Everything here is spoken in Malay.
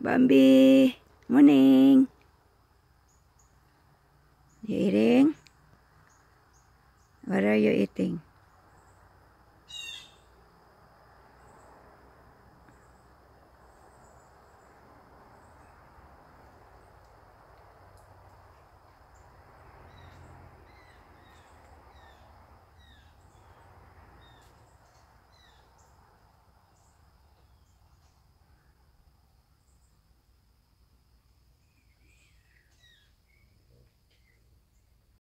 Bambi. Morning. You eating? What are you eating?